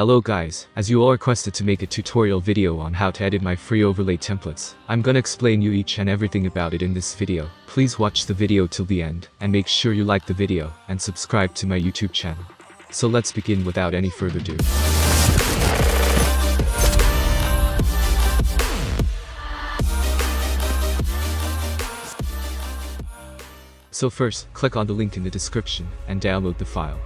Hello guys, as you all requested to make a tutorial video on how to edit my free overlay templates, I'm gonna explain you each and everything about it in this video. Please watch the video till the end, and make sure you like the video, and subscribe to my YouTube channel. So let's begin without any further ado. So first, click on the link in the description, and download the file.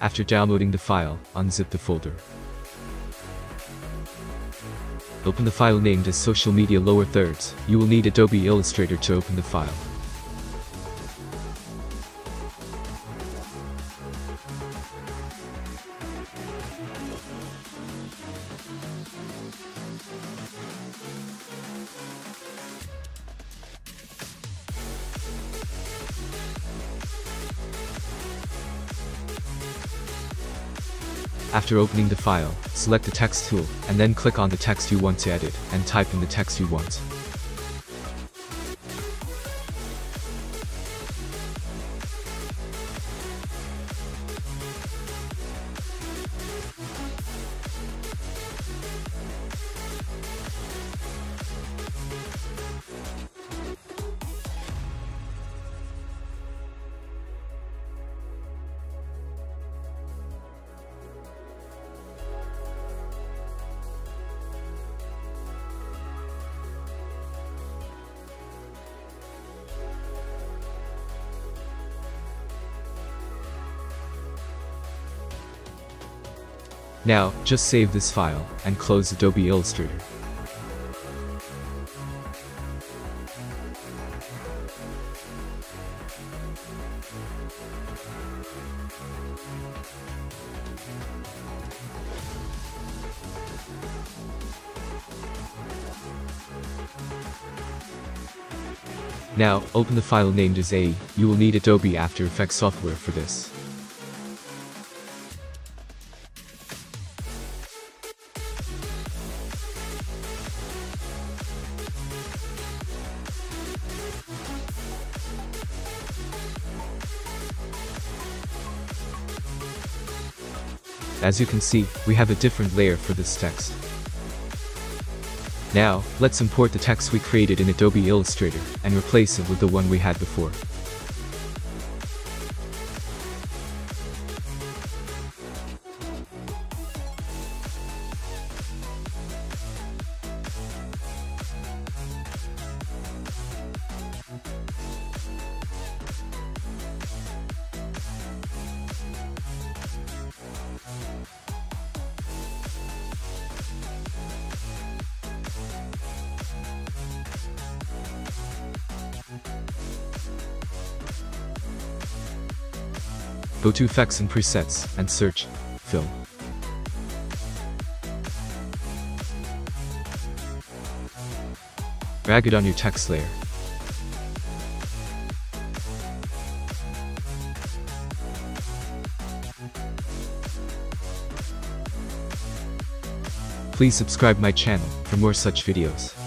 After downloading the file, unzip the folder. Open the file named as Social Media Lower Thirds. You will need Adobe Illustrator to open the file. After opening the file, select the text tool, and then click on the text you want to edit, and type in the text you want. Now, just save this file, and close Adobe Illustrator. Now, open the file named as A. You will need Adobe After Effects software for this. As you can see, we have a different layer for this text. Now, let's import the text we created in Adobe Illustrator, and replace it with the one we had before. Go to Effects and Presets, and search Fill. Drag it on your text layer. Please subscribe my channel for more such videos.